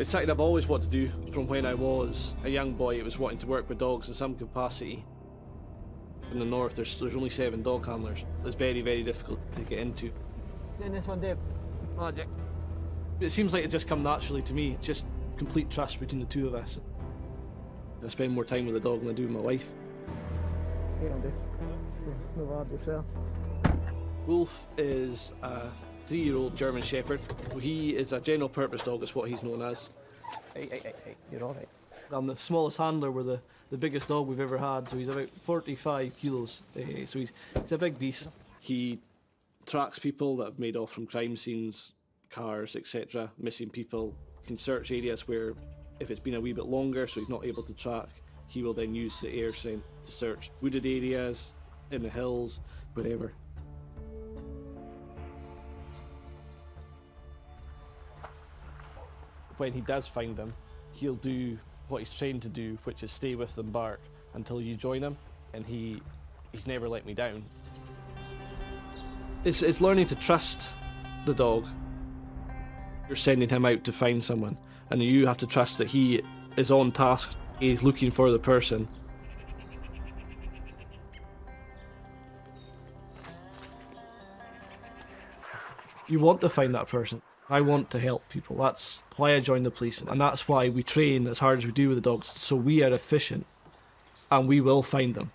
It's something I've always wanted to do from when I was a young boy. It was wanting to work with dogs in some capacity. In the north, there's, there's only seven dog handlers. It's very, very difficult to get into. Doing this one, Dave. Magic. It seems like it just come naturally to me. Just complete trust between the two of us. I spend more time with the dog than I do with my wife. Get on, Dave. No bad yourself. Wolf is a three-year-old German Shepherd. He is a general purpose dog, is what he's known as. Hey, hey, hey, hey. You're all right. I'm the smallest handler. We're the, the biggest dog we've ever had, so he's about 45 kilos. Uh, so he's, he's a big beast. He tracks people that have made off from crime scenes, cars, etc., missing people. Can search areas where, if it's been a wee bit longer, so he's not able to track, he will then use the air scent to search wooded areas, in the hills, wherever. When he does find them, he'll do what he's trained to do, which is stay with them, bark until you join him, and he he's never let me down. It's it's learning to trust the dog. You're sending him out to find someone, and you have to trust that he is on task. He's looking for the person. You want to find that person. I want to help people. That's why I joined the police, and that's why we train as hard as we do with the dogs, so we are efficient, and we will find them.